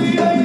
Yeah.